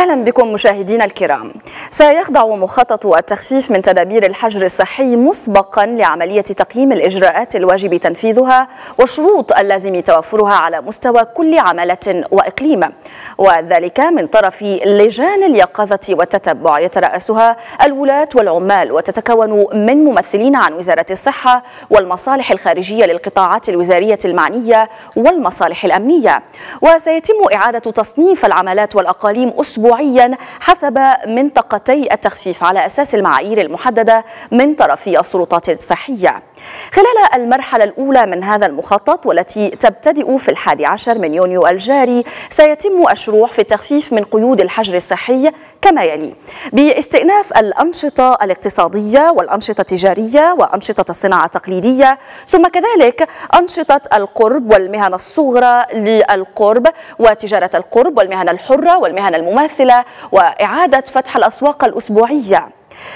أهلا بكم مشاهدينا الكرام. سيخضع مخطط التخفيف من تدابير الحجر الصحي مسبقا لعملية تقييم الإجراءات الواجب تنفيذها والشروط اللازم توفرها على مستوى كل عملة وإقليم. وذلك من طرف لجان اليقظة والتتبع. يترأسها الولاة والعمال وتتكون من ممثلين عن وزارة الصحة والمصالح الخارجية للقطاعات الوزارية المعنية والمصالح الأمنية. وسيتم إعادة تصنيف العملات والأقاليم أسبوعيا حسب منطقتي التخفيف على أساس المعايير المحددة من طرف السلطات الصحية. خلال المرحلة الأولى من هذا المخطط والتي تبتدئ في الحادي عشر من يونيو الجاري سيتم الشروع في التخفيف من قيود الحجر الصحي كما يلي باستئناف الأنشطة الاقتصادية والأنشطة التجارية وأنشطة الصناعة التقليدية ثم كذلك أنشطة القرب والمهن الصغرى للقرب وتجارة القرب والمهن الحرة والمهن المماثلة وإعادة فتح الأسواق الأسبوعية.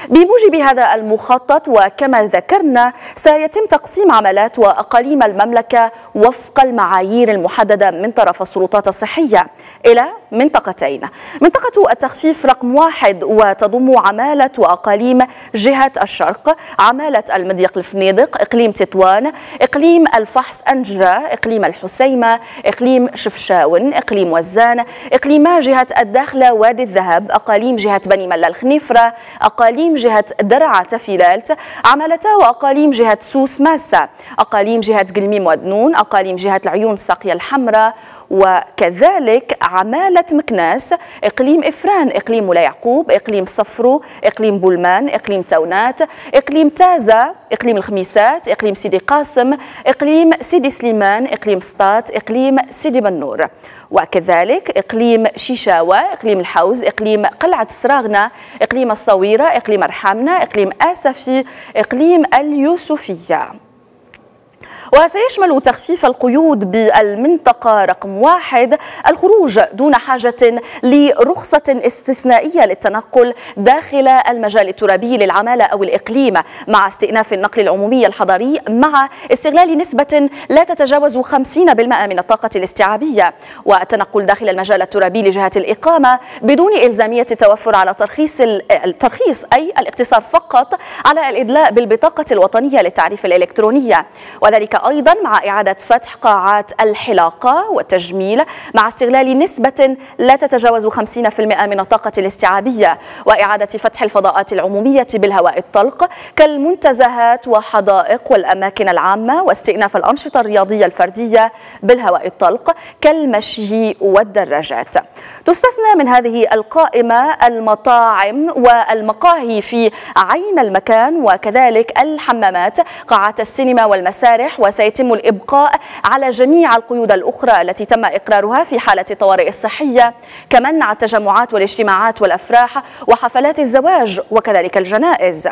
بموجب هذا المخطط وكما ذكرنا سيتم تقسيم عملات وأقاليم المملكة وفق المعايير المحددة من طرف السلطات الصحية. إلى منطقتين. منطقة التخفيف رقم واحد وتضم عمالة وأقاليم جهة الشرق عمالة المضيق الفنيدق إقليم تطوان إقليم الفحص أنجرة إقليم الحسيمة إقليم شفشاون إقليم وزان إقليم جهة الداخلة وادي الذهب أقاليم جهة بني ملا الخنيفرة أقاليم جهة درعا تفيلالت عمالة وأقاليم جهة سوس ماسة أقاليم جهة قلميم ودنون أقاليم جهة العيون الساقية الحمراء وكذلك عمالة مكناس إقليم إفران إقليم مولا يعقوب إقليم صفرو إقليم بولمان إقليم تونات إقليم تازا إقليم الخميسات إقليم سيدي قاسم إقليم سيدي سليمان إقليم سطات إقليم سيدي بنور. وكذلك إقليم شيشاوة إقليم الحوز إقليم قلعة سراغنا إقليم الصويرة إقليم أرحامنا إقليم آسفي إقليم اليوسفية. وسيشمل تخفيف القيود بالمنطقة رقم واحد الخروج دون حاجة لرخصة استثنائية للتنقل داخل المجال الترابي للعمالة أو الإقليم. مع استئناف النقل العمومي الحضري مع استغلال نسبة لا تتجاوز 50% من الطاقة الاستيعابية. والتنقل داخل المجال الترابي لجهة الإقامة بدون إلزامية التوفر على ترخيص الترخيص أي الاقتصار فقط على الإدلاء بالبطاقة الوطنية للتعريف الإلكترونية. وذلك أيضا مع إعادة فتح قاعات الحلاقة والتجميل مع استغلال نسبة لا تتجاوز 50% من الطاقة الاستيعابية وإعادة فتح الفضاءات العمومية بالهواء الطلق كالمنتزهات وحدائق والأماكن العامة واستئناف الأنشطة الرياضية الفردية بالهواء الطلق كالمشي والدراجات. تستثنى من هذه القائمة المطاعم والمقاهي في عين المكان وكذلك الحمامات قاعات السينما والمسارح وسيتم الإبقاء على جميع القيود الأخرى التي تم إقرارها في حالة الطوارئ الصحية كمنع التجمعات والاجتماعات والأفراح وحفلات الزواج وكذلك الجنائز.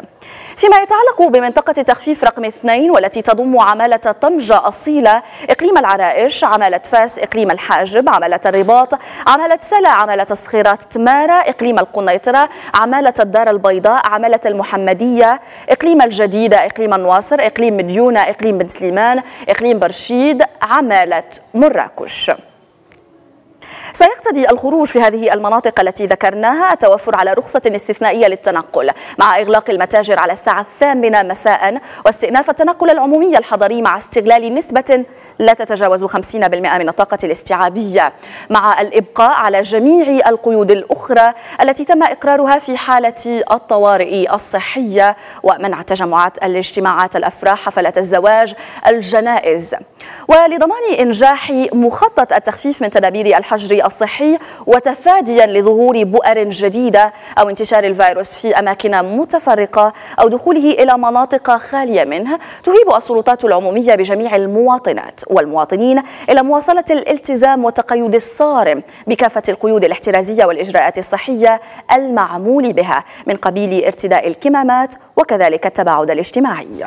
فيما يتعلق بمنطقة تخفيف رقم اثنين والتي تضم عمالة طنجة أصيلة إقليم العرائش عمالة فاس إقليم الحاجب عمالة الرباط عمالة سلا عمالة الصخيرات تمارة إقليم القنيطرة عمالة الدار البيضاء عمالة المحمدية إقليم الجديدة إقليم النواصر إقليم مديونة إقليم بن سليمان. إقليم برشيد عمالة مراكش. سيقتضي الخروج في هذه المناطق التي ذكرناها التوفر على رخصة استثنائية للتنقل مع إغلاق المتاجر على الساعة الثامنة مساء واستئناف التنقل العمومي الحضري مع استغلال نسبة لا تتجاوز 50% من الطاقة الاستيعابية مع الإبقاء على جميع القيود الأخرى التي تم إقرارها في حالة الطوارئ الصحية ومنع تجمعات الاجتماعات الأفراح حفلات الزواج الجنائز. ولضمان إنجاح مخطط التخفيف من تدابير الحجر الصحي وتفاديا لظهور بؤر جديدة أو انتشار الفيروس في أماكن متفرقة أو دخوله إلى مناطق خالية منه تهيب السلطات العمومية بجميع المواطنات والمواطنين إلى مواصلة الالتزام والتقيد الصارم بكافة القيود الاحترازية والإجراءات الصحية المعمول بها من قبيل ارتداء الكمامات وكذلك التباعد الاجتماعي.